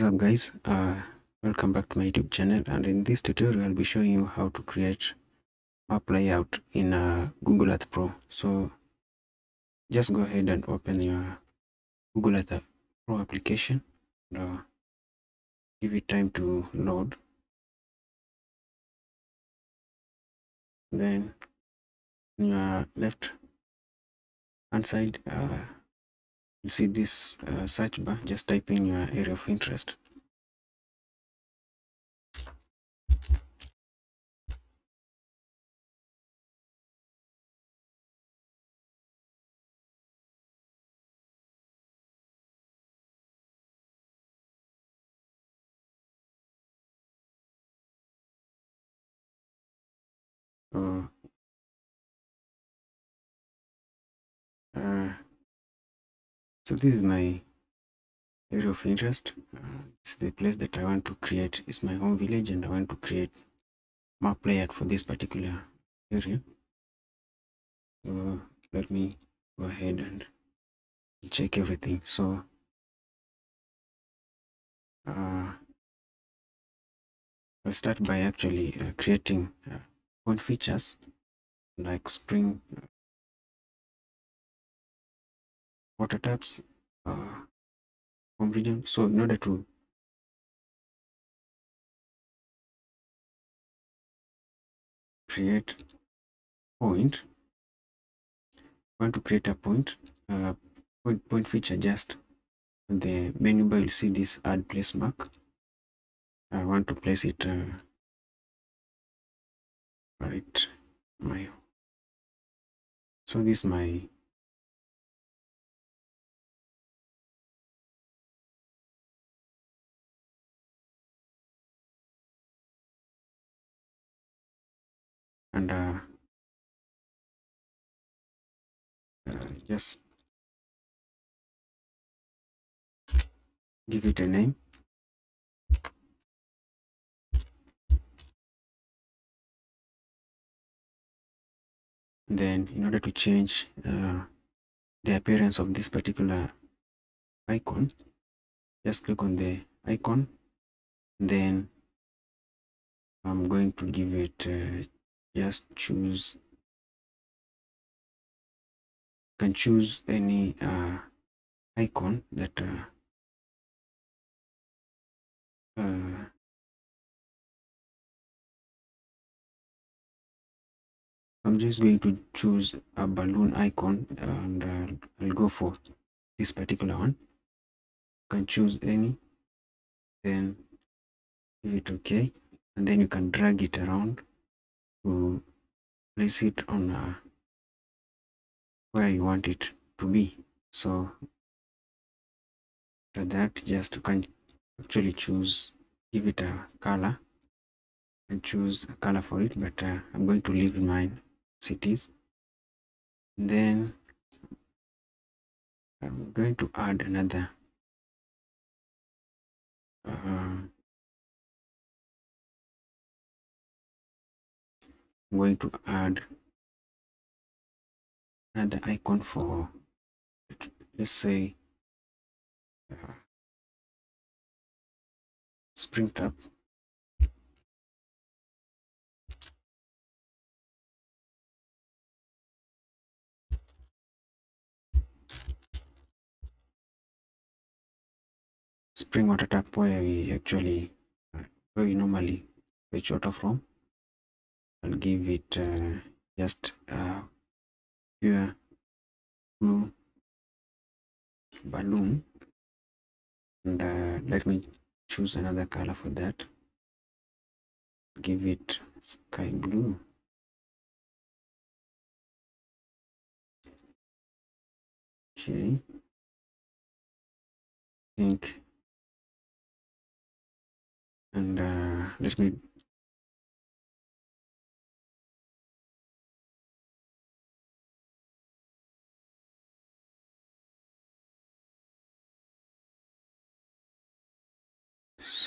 what's up guys? Uh welcome back to my youtube channel and in this tutorial i'll be showing you how to create map layout in uh, google earth pro. So just go ahead and open your google earth pro application. And, uh, give it time to load. Then on your left hand side uh, you see this uh, search bar? Just type in your area of interest so this is my area of interest. Uh, it's the place that i want to create. It's my home village and i want to create map layout for this particular area. So let me go ahead and check everything. So uh, I'll start by actually uh, creating uh, point features like spring uh, water taps uh, home region so in order to create point. Want to create a point uh, point, point feature just on the menu bar you'll see this add place mark. I want to place it uh, right my so this is my and uh, uh, just give it a name. Then in order to change uh, the appearance of this particular icon just click on the icon. Then i'm going to give it uh, just choose can choose any uh, icon that uh, uh, I'm just going to choose a balloon icon and uh, I'll go for this particular one. You can choose any then give it okay and then you can drag it around to place it on uh, where you want it to be. So after that just actually choose give it a color and choose a color for it but uh, i'm going to leave mine as it is then i'm going to add another uh, Going to add another icon for let's say uh, spring tap spring water tap where we actually uh, where we normally fetch water from I'll give it uh, just uh, pure blue balloon. And uh, let me choose another color for that. Give it sky blue. Okay. Pink. And uh, let me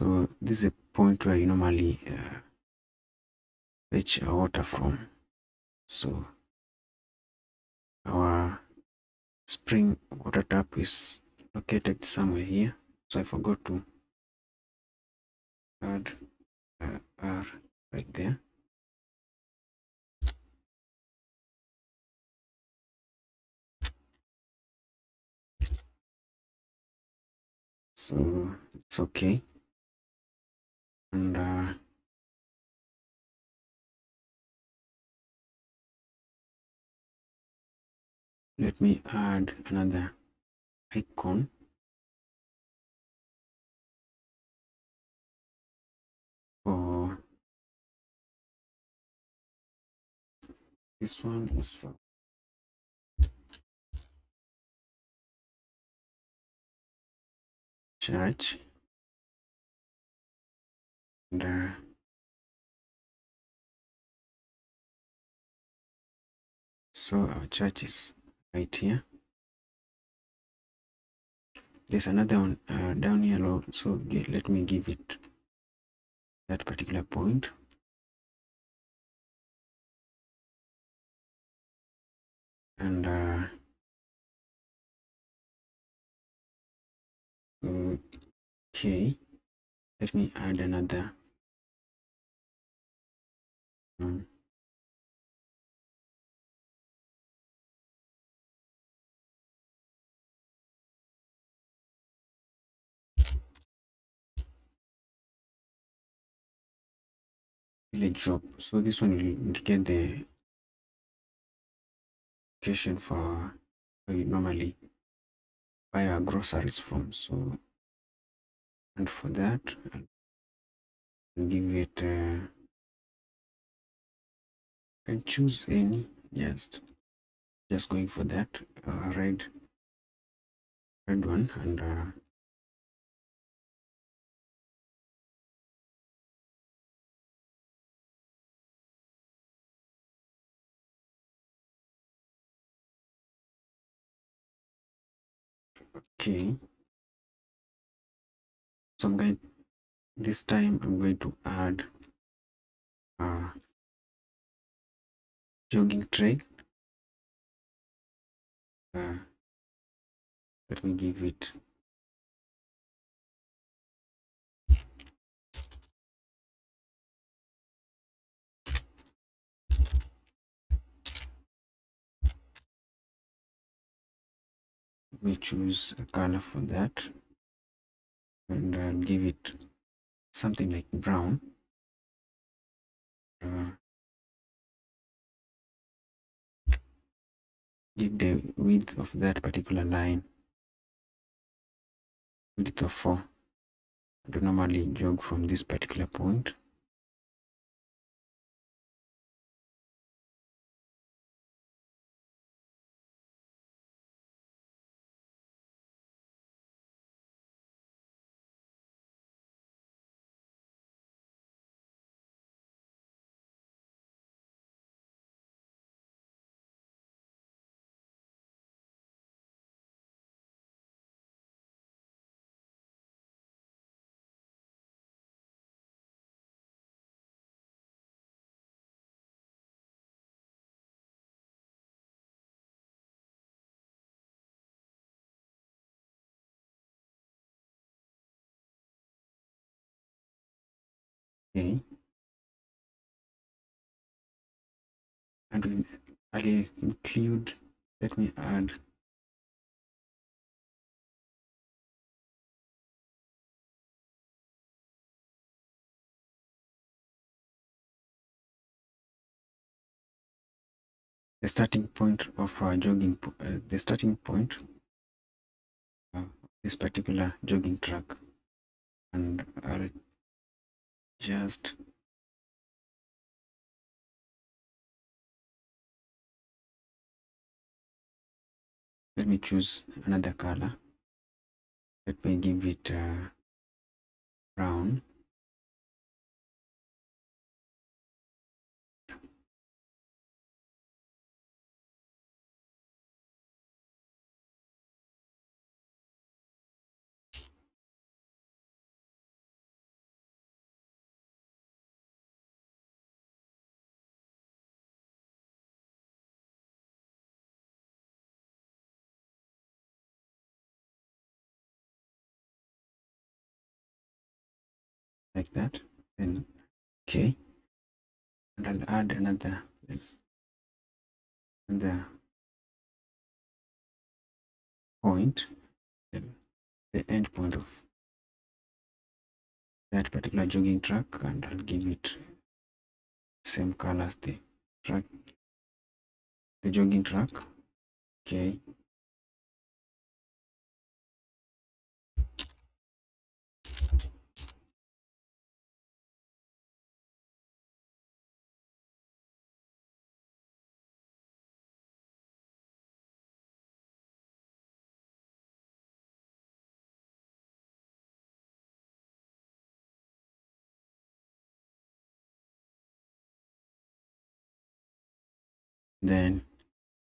so this is a point where you normally uh, fetch water from. So our spring water tap is located somewhere here. So i forgot to add uh, r right there. So it's okay and uh, let me add another icon. This one is for church and so our church is right here. There's another one uh, down here so get, let me give it that particular point. And uh, okay. Let me add another shop so this one will indicate the location for where you normally buy our groceries from. So and for that I'll give it uh, can choose any just just going for that uh, red red one and uh, okay. So i'm going this time i'm going to add uh jogging trail. Uh, let me give it. We choose a color for that. And I'll give it something like brown. Uh, give the width of that particular line width of 4 I do normally jog from this particular point and we- I'll include let me add. The starting point of our jogging uh, the starting point uh, this particular jogging track. And I'll just let me choose another color. Let me give it uh, brown like that. Then okay. And I'll add another the point. The end point of that particular jogging track and I'll give it same color as the track the jogging track. Okay then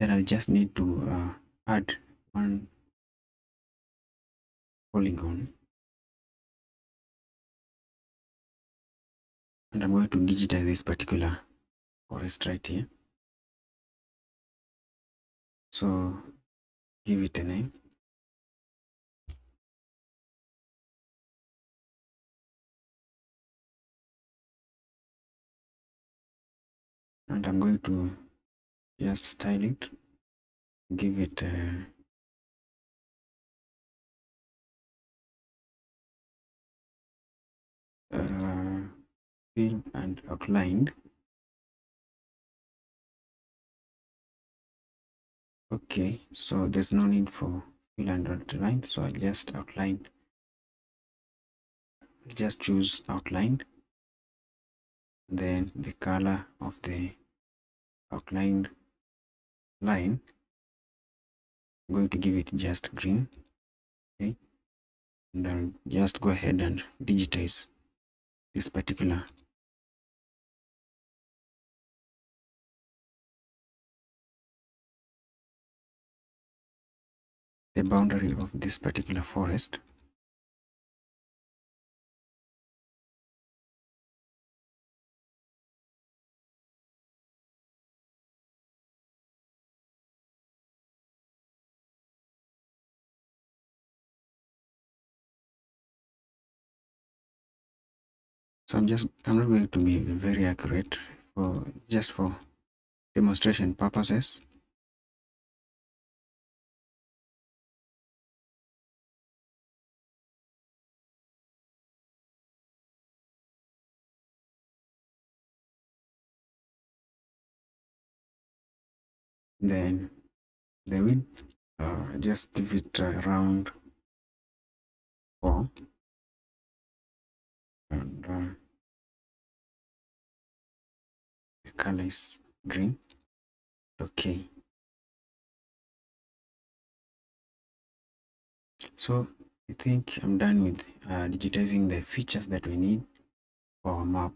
then I'll just need to uh, add one polygon. And I'm going to digitize this particular forest right here. So give it a name. And I'm going to just style it give it a uh, fill and outline. Okay so there's no need for fill and outline so i'll just outline. Just choose outline. Then the color of the outlined line. I'm going to give it just green okay? And I'll just go ahead and digitize this particular the boundary of this particular forest so i'm just i'm not going to be very accurate for just for demonstration purposes. Then the width uh, just give it around 4 color is green. Okay. So i think i'm done with uh, digitizing the features that we need for our map.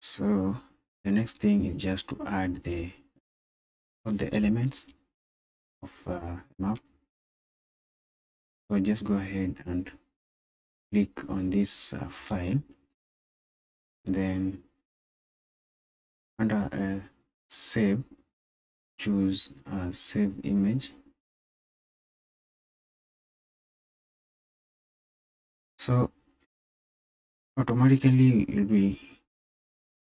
So the next thing is just to add the all the elements of uh, map. So just go ahead and click on this uh, file. Then under uh, save choose uh, save image. So automatically will be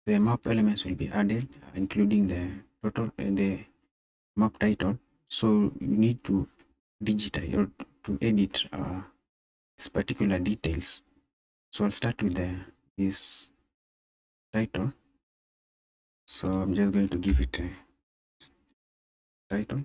the map elements will be added including the total uh, the map title. So you need to digitize or to edit uh, this particular details. So i'll start with the this title so i'm just going to give it a title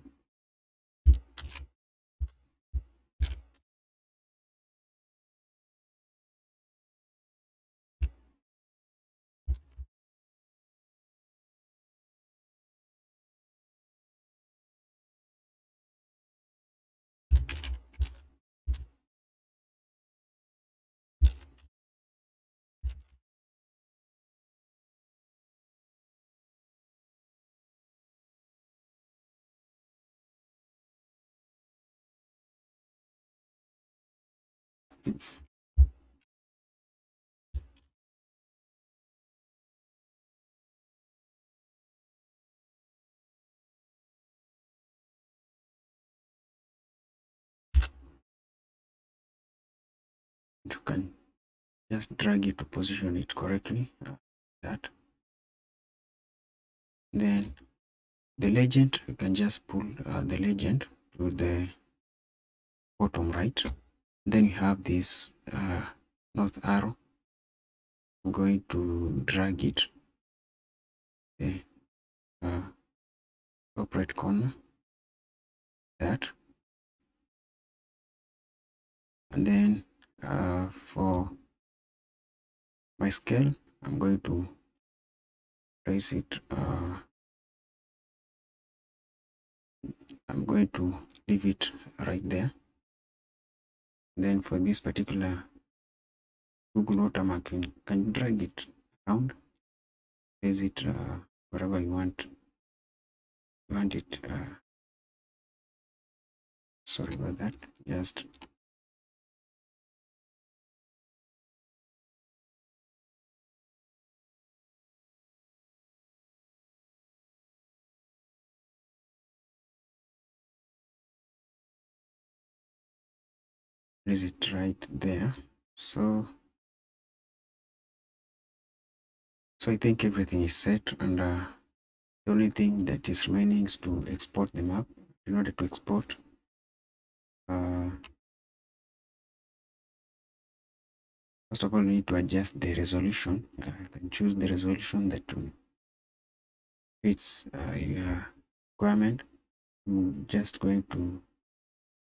you can just drag it to position it correctly uh, that. Then the legend you can just pull uh, the legend to the bottom right then you have this uh, north arrow. I'm going to drag it the uh, top right corner that. And then uh, for my scale I'm going to place it uh, I'm going to leave it right there then for this particular Google watermark you can drag it around? Place it uh, wherever you want. You want it uh, sorry about that. Just place it right there? So so i think everything is set and uh, the only thing that is remaining is to export the map in order to export uh, first of all we need to adjust the resolution. Uh, you can choose the resolution that fits uh, your requirement. I'm just going to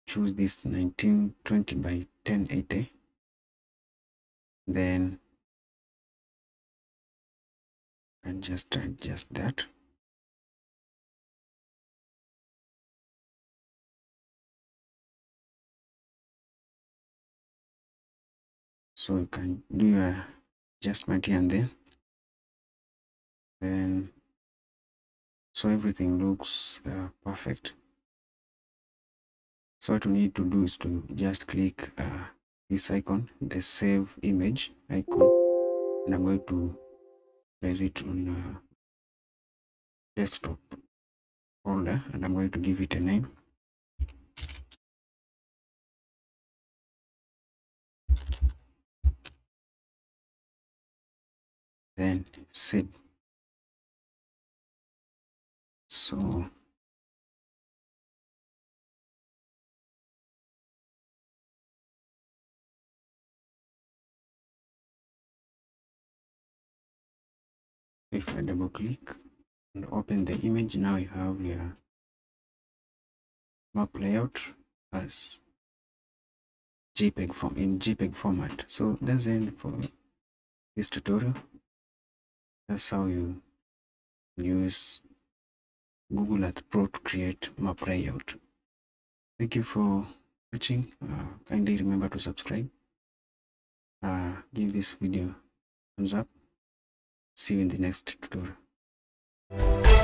choose this 1920 by 1080 then and just adjust that. So you can do your adjustment here and there. Then so everything looks uh, perfect so what we need to do is to just click uh, this icon the save image icon and i'm going to place it on uh, desktop folder and i'm going to give it a name. Then save. So if I double click and open the image now you have your map layout as JPEG form in JPEG format. So that's end for this tutorial. That's how you use Google Earth Pro to create map layout. Thank you for watching. Uh, kindly remember to subscribe. Uh, give this video thumbs up see you in the next tutorial